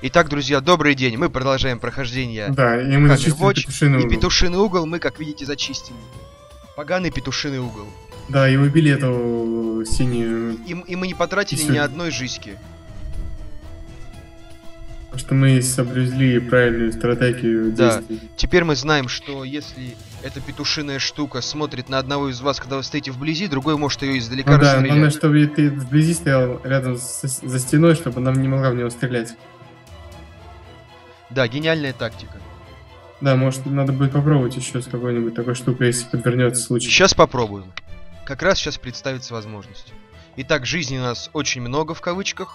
Итак, друзья, добрый день. Мы продолжаем прохождение Да, и мы зачистили Watch, петушиный и угол. петушиный угол мы, как видите, зачистили. Поганый петушиный угол. Да, и убили эту синюю, И, и мы не потратили Всё. ни одной жизни. потому что мы соблюзли правильную стратегию Да. действий. Теперь мы знаем, что если эта петушиная штука смотрит на одного из вас, когда вы стоите вблизи, другой может ее издалека Ну да, главное, расстрелять. чтобы ты вблизи стоял рядом с- за стеной, чтобы она не могла в него стрелять. Да, гениальная тактика. Да, может, надо будет попробовать еще с какой-нибудь такой штукой, если подвернется случай. Сейчас попробуем. Как раз сейчас представится возможность. Итак, жизни у нас очень много в кавычках.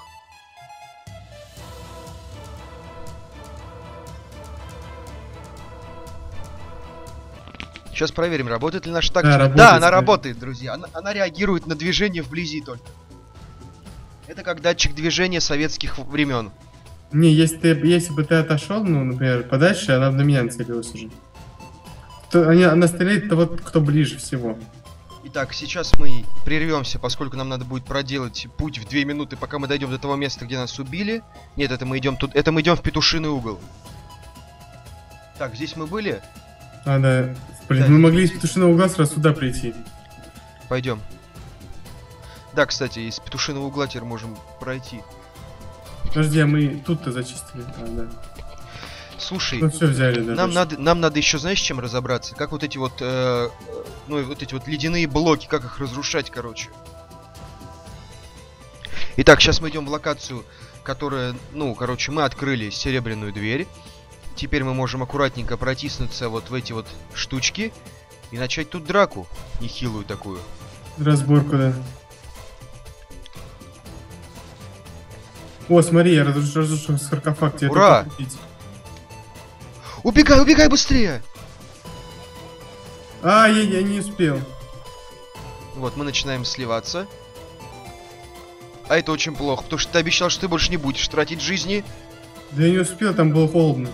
Сейчас проверим, работает ли наша тактика. работает, да, она кстати. работает, друзья. Она, она реагирует на движение вблизи только. Это как датчик движения советских времен. Не, если, ты, если бы ты отошел, ну, например, подальше, она на меня нацелилась уже. То, они, она стреляет того, кто ближе всего. Итак, сейчас мы прервемся, поскольку нам надо будет проделать путь в две минуты, пока мы дойдем до того места, где нас убили. Нет, это мы идем тут. Это мы идем в петушиный угол. Так, здесь мы были. А, да. Блин, Да, мы могли из петушиного угла сразу сюда прийти. Пойдем. Да, кстати, из петушиного угла теперь можем пройти. Подожди, а мы тут-то зачистили. А, да. Слушай, Ну все взяли, да. нам точно. надо, нам надо еще, знаешь, чем разобраться? Как вот эти вот, э, ну, вот эти вот ледяные блоки, как их разрушать, короче. Итак, сейчас мы идем в локацию, которая, ну, короче, мы открыли серебряную дверь. Теперь мы можем аккуратненько протиснуться вот в эти вот штучки и начать тут драку, нехилую такую. Разборку, да. О, смотри, я разруш- разрушил саркофаг. Тебе Ура! Убегай, убегай быстрее! А, я, я не успел. Вот, мы начинаем сливаться. А это очень плохо, потому что ты обещал, что ты больше не будешь тратить жизни. Да я не успел, там было холодно.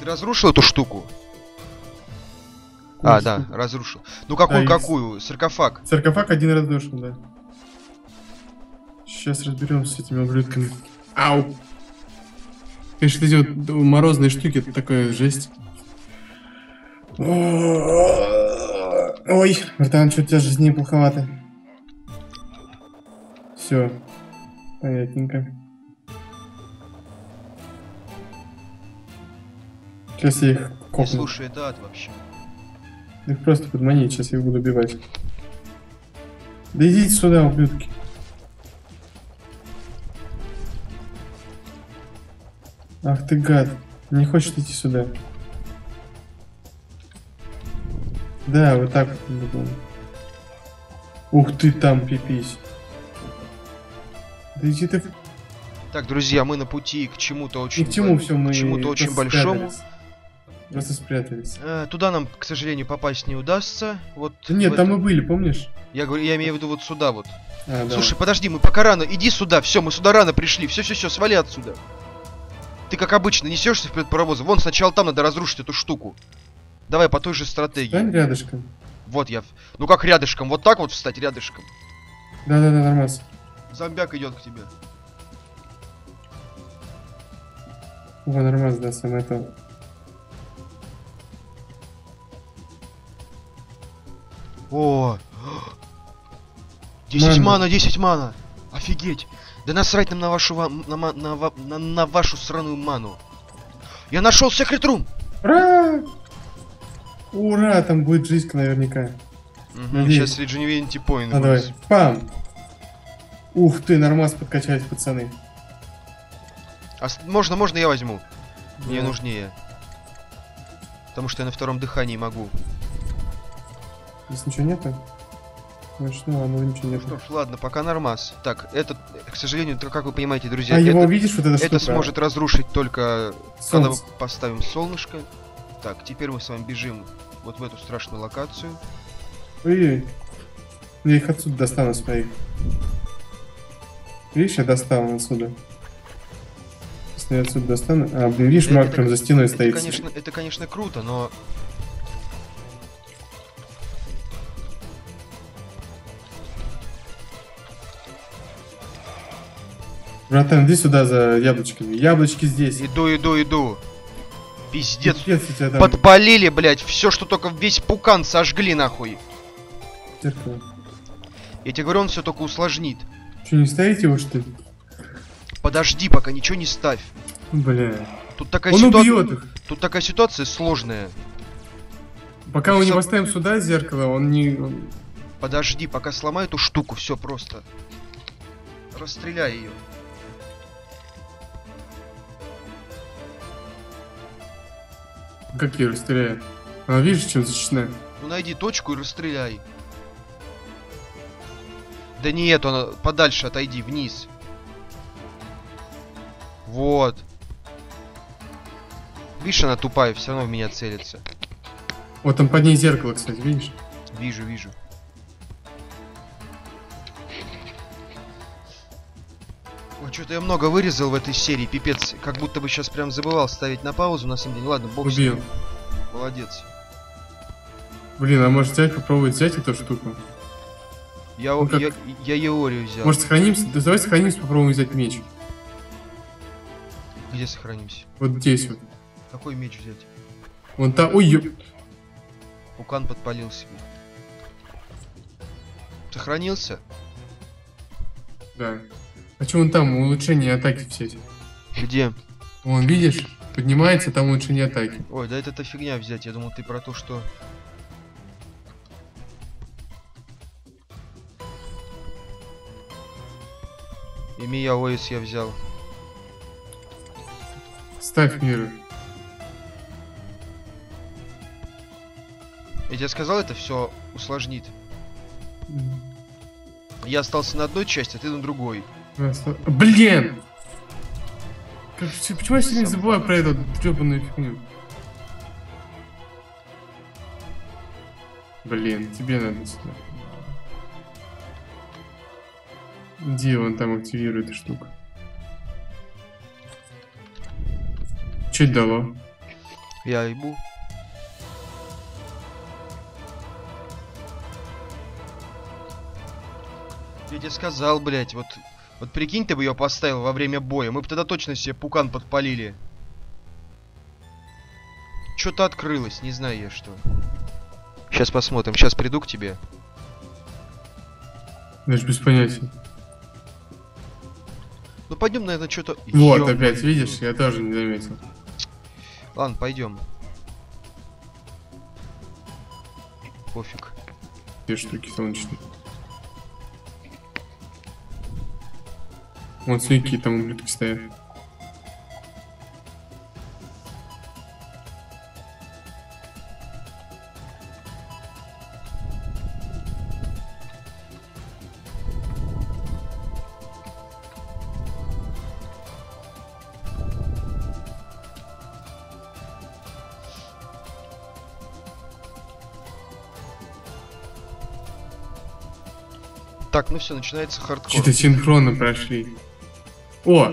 Ты разрушил эту штуку? А, да, разрушил. Ну какую, и- какую? Саркофаг. Саркофаг один разрушил, да. Сейчас разберемся с этими ублюдками. Ау! Конечно, эти вот морозные штуки, это такая жесть. Ой, братан, что у тебя жизни плоховато. Все, понятненько. Сейчас я их Не копну. слушай, это ад вообще. Их просто подманить, сейчас я их буду убивать. Да идите сюда, ублюдки. Ах ты гад. Не хочет идти сюда. Да, вот так вот. Ух ты там, пипись. Да иди ты Так, друзья, мы на пути к чему-то очень... ни к чему все мы К чему-то очень большому. спрятались. Просто спрятались. Э, туда нам, к сожалению, попасть не удастся. Вот. Да нет, в там мы были, помнишь? Я говорю, я имею в виду вот сюда вот. А, да. Слушай, подожди, мы пока рано. Иди сюда, все, мы сюда рано пришли. Все, все, все, свали отсюда. Ты как обычно несешься вперед паровоза. Вон сначала там надо разрушить эту штуку. Давай по той же стратегии. Стань рядышком. Вот я. Ну как рядышком? Вот так вот встать рядышком. Да-да-да, нормально. Зомбяк идет к тебе. О, нормально, да, самое то. О! 10 Мана. мана, 10 мана! Офигеть! Да насрать нам на вашу ва- на, ма- на, ва- на, на вашу сраную ману. Я нашел секрет рум! Ура! Ура, там будет жизнь наверняка. Надеюсь. Сейчас Rejuvenity Point А давай. Пам! Ух ты, нормас подкачались, пацаны. А можно, можно я возьму? Мне Да. нужнее. Потому что я на втором дыхании могу. Здесь ничего нету? Значит, ну ладно, ничего Ну нету. что ж, ладно, пока нормас. Так, этот, к сожалению, как вы понимаете, друзья, А его это, видишь, вот это штука? сможет разрушить только когда мы Солнце. поставим солнышко. Так, теперь мы с вами бежим вот в эту страшную локацию. Ой-ой. Я их отсюда достану своих. Видишь, я достал отсюда. Если я отсюда достану... А, видишь, Это- маг это- прям за стеной Это, стоит. конечно, это, конечно, круто, но... Братан, иди сюда за яблочками. Яблочки здесь. Иду, иду, иду. Пиздец. Пиздец тебя там Подпалили, блядь, все, что только весь пукан сожгли, нахуй. зеркало. Я тебе говорю, он все только усложнит. Что, не ставите его, что ли? Подожди, пока ничего не ставь. Бля. Тут такая, Он ситуа- убьет их. Тут такая ситуация сложная. Пока мы не поставим сюда зеркало, он не... Подожди, пока сломаю эту штуку, все просто. Расстреляй ее. Как я расстреляю? Она видишь, чем защищена? Ну найди точку и расстреляй. Да нет, он подальше отойди, вниз. Вот. Видишь, она тупая, все равно в меня целится. Вот там под ней зеркало, кстати, видишь? Вижу, вижу. Что-то я много вырезал в этой серии, пипец. Как будто бы сейчас прям забывал ставить на паузу, на самом деле. Ладно, бог с ним. Убил. Молодец. Блин, а может взять, попробовать взять эту штуку? Я, Ну как? я, я Еорию взял. Может сохранимся? Да давай сохранимся, попробуем взять меч. Где сохранимся? Вот здесь вот. Какой меч взять? Вон там. Ой, ё... Пукан подпалил себе. Сохранился? Да. А что вон там? Улучшение атаки взять. Где? Вон, видишь? Поднимается, там улучшение атаки. Ой, да это та фигня взять. Я думал, ты про то, что... Имея ОС я взял. Ставь миры. Я тебе сказал, это все усложнит. Я остался на одной части, а ты на другой. Блин! Как- почему я сегодня забываю про эту гребаную фигню? Блин, тебе надо сюда. Иди, вон там активируй эту штуку. Это дало? Я ебу. Я тебе сказал, блять, вот... Вот прикинь, ты бы ее поставил во время боя, мы бы тогда точно себе пукан подпалили. Что-то открылось, не знаю я что. Сейчас посмотрим, сейчас приду к тебе. Даже без понятия. Ну пойдем, наверное, что-то... Вот, Ё- опять, видишь, я тоже не заметил. Ладно, пойдем. Пофиг. Две штуки солнечные. Вон какие там ублюдки стоят. Так, ну все, начинается хардкор. Что-то синхронно прошли. О!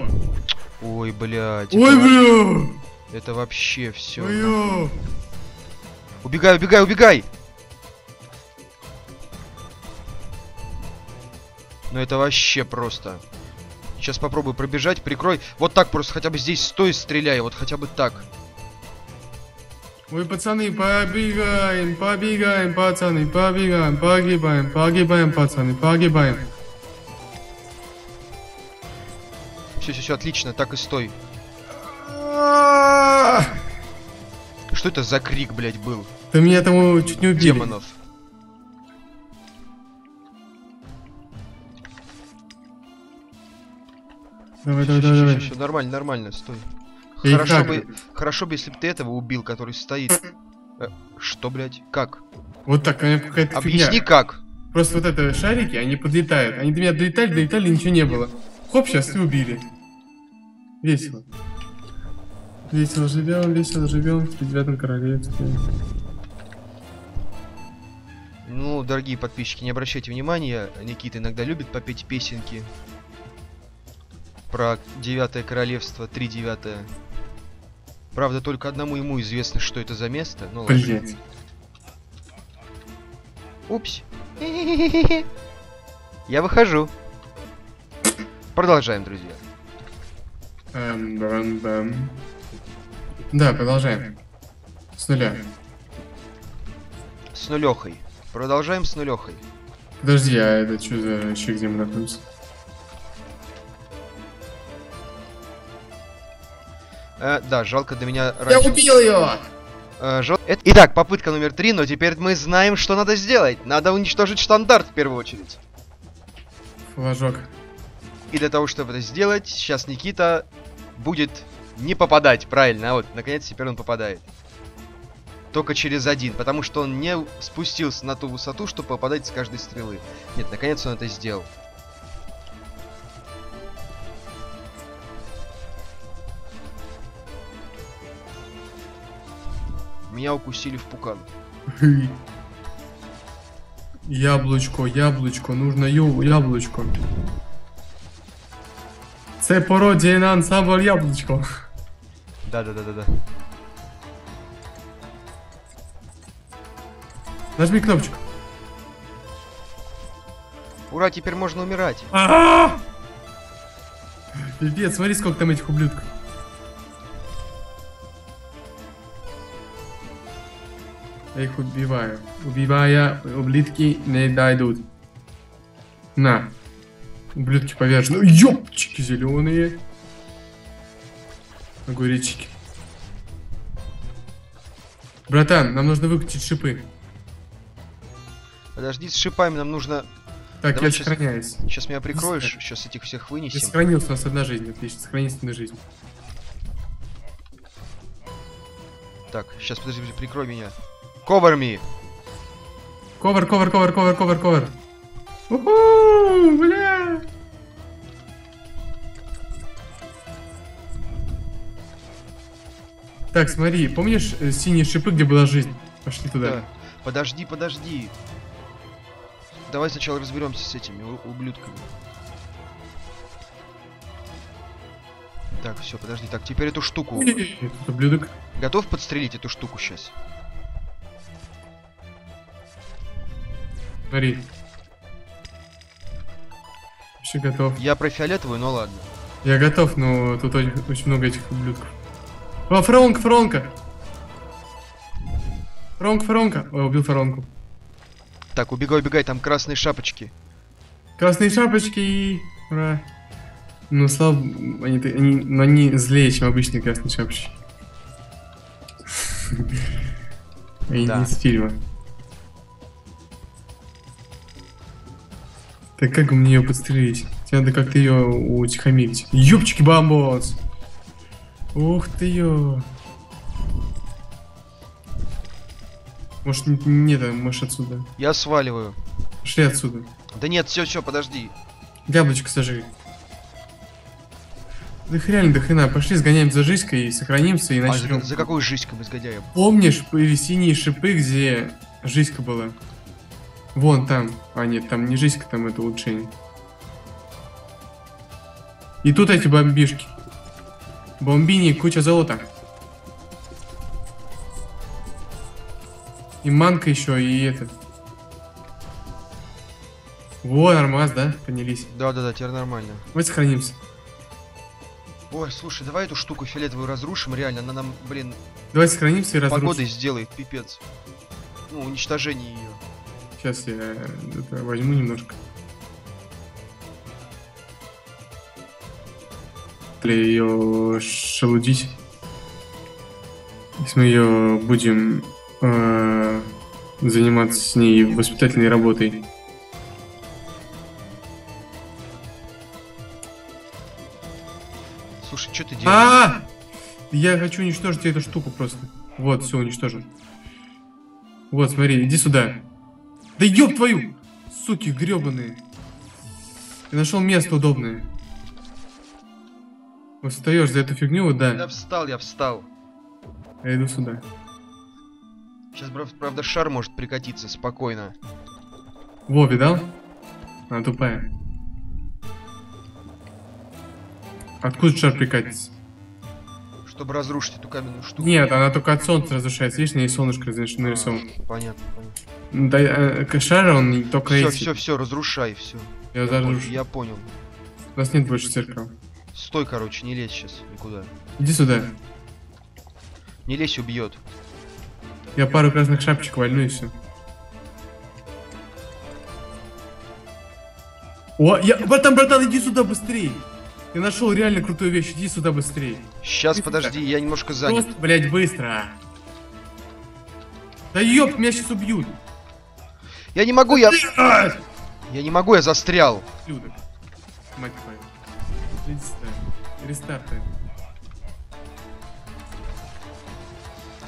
Ой, блядь. Ой, бля! это вообще все. Убегай, убегай, убегай! Ну это вообще просто. Сейчас попробую пробежать, прикрой. Вот так просто, хотя бы здесь стой стреляй, вот хотя бы так. Ой, пацаны, побегаем, побегаем, пацаны, побегаем, погибаем, погибаем, пацаны, погибаем. Все, все, все, отлично, так и стой. Что это за крик, блядь, был? Да меня там чуть не убили. Демонов. Давай, давай, давай, давай. все, нормально, нормально, стой. Хорошо бы, хорошо бы, если бы ты этого убил, который стоит. Э, Что, блядь? Как? Вот так, какая-то Объясни фигня. как. Просто вот это шарики, они подлетают. Они до меня долетали, долетали, ничего не было. Хоп, сейчас и убили. Весело. Весело живем, весело живем в девятом королевстве. Ну, дорогие подписчики, не обращайте внимания, Никита иногда любит попеть песенки про девятое королевство, три девятое. Правда, только одному ему известно, что это за место. Ну. Блять. Упс. Я выхожу. Продолжаем, друзья. Эм, бам, бам. Да, продолжаем. С нуля. С нулехой. Продолжаем с нулехой. Подожди, а это что за еще где мы находимся? Э, да, жалко для меня Я раньше. убил ее! Э, жал- это- Итак, попытка номер три, но теперь мы знаем, что надо сделать. Надо уничтожить штандарт в первую очередь. Флажок. И для того, чтобы это сделать, сейчас Никита будет не попадать, правильно. А вот, наконец, теперь он попадает. Только через один, потому что он не спустился на ту высоту, чтобы попадать с каждой стрелы. Нет, наконец он это сделал. Меня укусили в пукан. Яблучко, яблучко, нужно ю, яблучко. Це пародія на ансамбль яблучко. Да-да-да-да-да. Нажми кнопочку. Ура, теперь можно умирать. А-а-а! Пипец, смотри, сколько там этих ублюдков. Я их убиваю. Убивая, ублюдки не дойдут. На. Ублюдки повержены. Ёпчики зеленые. Огуречки. Братан, нам нужно выкрутить шипы. Подожди, с шипами нам нужно... Так, Давай я щас- сохраняюсь. Сейчас меня прикроешь, сейчас этих всех Я вынесем. сохранился, у нас одна жизнь, отлично, сохранись одна жизнь. Так, сейчас, подожди, подожди, прикрой меня. Cover me! Ковер, ковер, ковер, ковер, ковер, ковер. Уху, бля. Так, смотри, помнишь э, синие шипы, где была жизнь? Пошли туда. Да. Подожди, подожди. Давай сначала разберемся с этими ублюдками. Так, все, подожди. Так, теперь эту штуку. Тут ублюдок. Готов подстрелить эту штуку сейчас? Смотри. Вообще готов. Я про фиолетовую, но ладно. Я готов, но тут очень много этих ублюдков. О, фаронка, фаронка! Фаронка, фаронка! Ой, убил фаронку. Так, убегай, убегай, там красные шапочки. Красные шапочки! Ура! Ну, слава... Они, они, но они злее, чем обычные красные шапочки. Они Да. не из фильма. Так как мне ее подстрелить? Тебе надо как-то ее утихомирить. Ёпчики бамбос! Ух ты ё! Может, нет, а может отсюда. Я сваливаю. Пошли отсюда. Да нет, все, все, подожди. Яблочко сожри. Да реально до хрена, пошли сгоняем за жизнькой и сохранимся и А начнем. за, за какой жизнькой мы сгодяем? Помнишь были синие шипы, где жизнька была? Вон там. А нет, там не жизнька, там это улучшение. И тут эти бомбишки. Бомбини, куча золота. И манка еще, и это. Во, нормас, да? Поднялись. Да-да-да, теперь нормально. Давай сохранимся. Ой, слушай, давай эту штуку фиолетовую разрушим, реально, она нам, блин, Давай сохранимся и разрушим. погодой сделает, пипец. Ну, уничтожение ее. Сейчас я это возьму немножко. Для ее шелудить. Если мы ее будем э, заниматься с ней воспитательной работой. Слушай, что ты делаешь? А! Я хочу уничтожить эту штуку просто. Вот, все, уничтожил. Вот, смотри, иди сюда. Да ёб твою! Суки гребаные. Я нашел место удобное. Вот встаешь за эту фигню, вот Я да. встал, я встал. Я иду сюда. Сейчас, правда, шар может прикатиться спокойно. Во, видал? Она тупая. Откуда шар прикатится? Чтобы разрушить эту каменную штуку. Нет, она только от солнца разрушается. Видишь, на ней солнышко нарисовано. А, Понятно, понятно. Да, э, шар, он только Все, все, все, разрушай, все. Я Я, понял, разрушу. я понял. У нас нет больше зеркал. Стой, короче, не лезь сейчас никуда. Иди сюда. Не лезь, убьет. Я пару красных шапочек вольну и все. О, я... Братан, братан, иди сюда быстрее. Я нашел реально крутую вещь, иди сюда быстрее. Сейчас, Иди подожди, я немножко занят. Просто, блядь, быстро. Да ёб, меня сейчас убьют. Я не могу, я... Я не могу, я застрял. Людок. Мать твою. Иди сюда. Рестартай.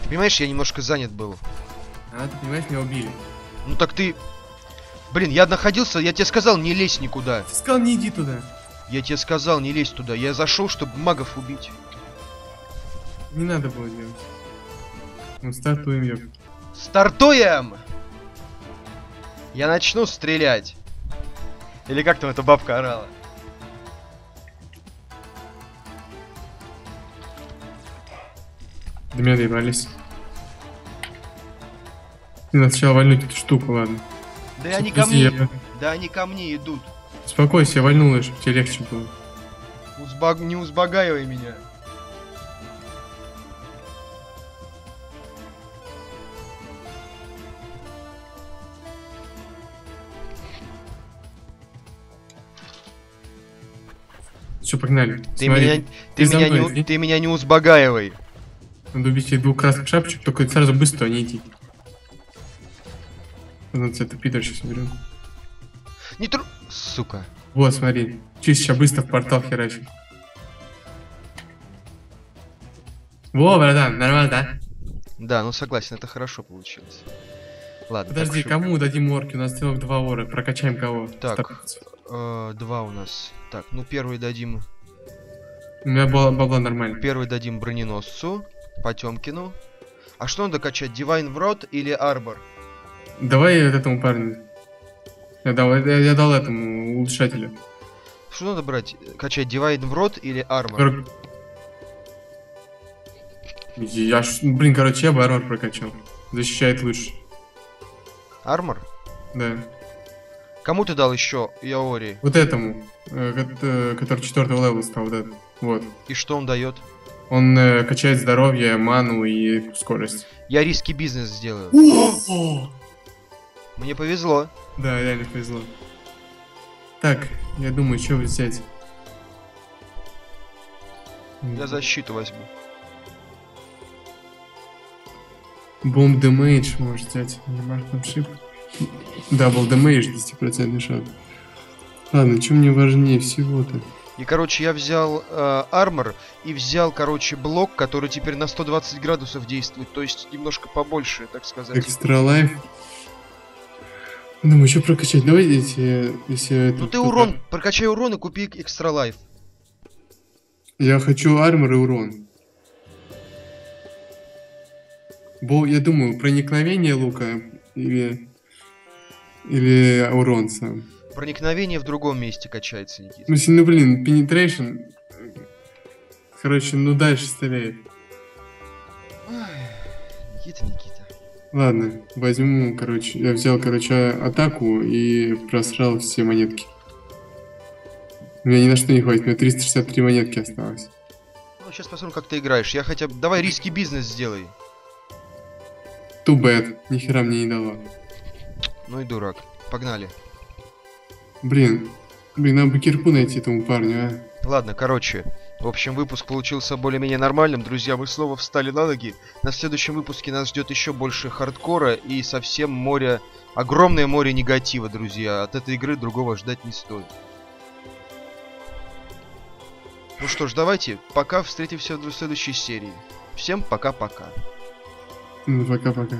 Ты понимаешь, я немножко занят был. А, ты понимаешь, меня убили. Ну так ты... Блин, я находился, я тебе сказал, не лезь никуда. Ты сказал, не иди туда. Я тебе сказал, не лезь туда. Я зашел, чтобы магов убить. Не надо было делать. Ну, стартуем, ёб. Стартуем! Я начну стрелять. Или как там эта бабка орала? До меня доебались. Надо сначала вальнуть эту штуку, ладно. Да они ко мне. я- Да они ко мне идут. Успокойся, я вальнул, чтобы тебе легче было. Узбаг... Не узбагаивай меня. Все, погнали. Ты Смотри, меня, ты, ты меня не, ты меня не узбагаивай. Надо убить этих двух красных шапочек, только сразу быстро, не идти. Надо это пидор сейчас уберем. Не тру... Сука. Вот, смотри. Чисто сейчас быстро в портал херачим. Во, братан, нормально, да? Да, ну согласен, это хорошо получилось. Ладно. Подожди, так, кому дадим орки? У нас целых два ора. Прокачаем кого? Так. Э, два у нас. Так, ну первый дадим... У меня бабла, бабла нормально. Первый дадим броненосцу. Потемкину. А что надо качать? Дивайн в рот или Арбор? Давай этому парню. Я дал, я, я дал этому улучшателю. Что надо брать? Качать Дивайн в рот или Армор? Я ж, блин, короче, я бы армор прокачал. Защищает лучше. Армор? Да. Кому ты дал еще Яори? Вот этому, э, э, который четвертого левела стал, этот. Вот. И что он дает? Он э, качает здоровье, ману и скорость. Я риски бизнес сделаю. Мне повезло. Да, реально повезло. Так, я думаю, что взять. Я защиту возьму. Bomb damage может взять. Marksmanship. Double damage, 10% шанс. Ладно, что мне важнее всего-то? И, короче, я взял э, armor и взял, короче, блок, который теперь на 120 градусов действует. То есть немножко побольше, так сказать. Extra life. Думаю, что прокачать? Давай, если... если Ну ты урон, прокачай урон и купи extra life. Я хочу armor и урон. Бо, я думаю, проникновение лука или... Или урон сам. Проникновение в другом месте качается, Никита. Ну, ну, блин, penetration... Короче, ну дальше стреляет. Никита, Никита. Ладно, возьму, короче, я взял, короче, атаку и просрал все монетки. У меня ни на что не хватит, у меня 363 монетки осталось. Ну, сейчас посмотрим, как ты играешь. Я хотя бы... Давай риски бизнес сделай. Too bad, нихера мне не дало. Ну и дурак. Погнали. Блин, блин, надо бы кирку найти этому парню, а. Ладно, короче. В общем, выпуск получился более-менее нормальным. Друзья, мы снова встали на ноги. На следующем выпуске нас ждет еще больше хардкора и совсем море... Огромное море негатива, друзья. От этой игры другого ждать не стоит. Ну что ж, давайте. Пока. Встретимся в следующей серии. Всем пока-пока. Ну, пока-пока.